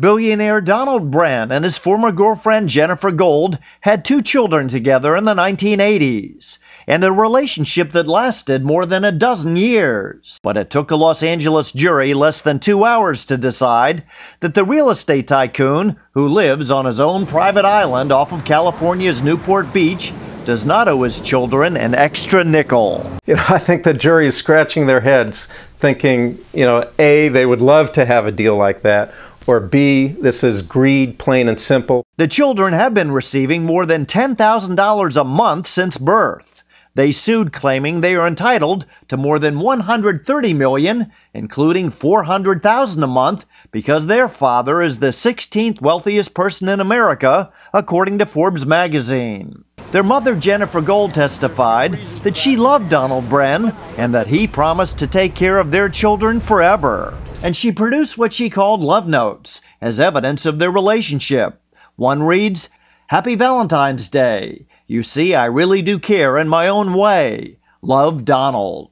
Billionaire Donald Bren and his former girlfriend Jennifer Gold had two children together in the 1980s, and a relationship that lasted more than a dozen years. But it took a Los Angeles jury less than two hours to decide that the real estate tycoon, who lives on his own private island off of California's Newport Beach, does not owe his children an extra nickel. You know, I think the jury is scratching their heads thinking, you know, A, they would love to have a deal like that, or B, this is greed, plain and simple. The children have been receiving more than $10,000 a month since birth. They sued claiming they are entitled to more than 130 million, including 400,000 a month because their father is the 16th wealthiest person in America, according to Forbes magazine. Their mother, Jennifer Gold, testified that she loved Donald Bren and that he promised to take care of their children forever. And she produced what she called love notes as evidence of their relationship. One reads, Happy Valentine's Day. You see, I really do care in my own way. Love, Donald.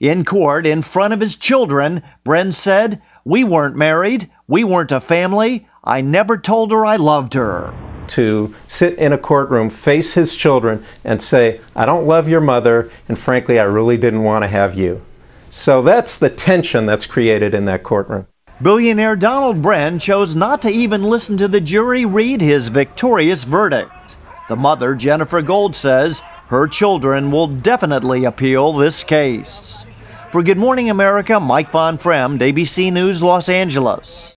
In court, in front of his children, Bren said, We weren't married. We weren't a family. I never told her I loved her to sit in a courtroom, face his children, and say, I don't love your mother, and frankly, I really didn't want to have you. So that's the tension that's created in that courtroom. Billionaire Donald Bren chose not to even listen to the jury read his victorious verdict. The mother, Jennifer Gold, says her children will definitely appeal this case. For Good Morning America, Mike Von Fremd, ABC News, Los Angeles.